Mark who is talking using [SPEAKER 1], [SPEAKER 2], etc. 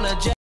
[SPEAKER 1] on a jet.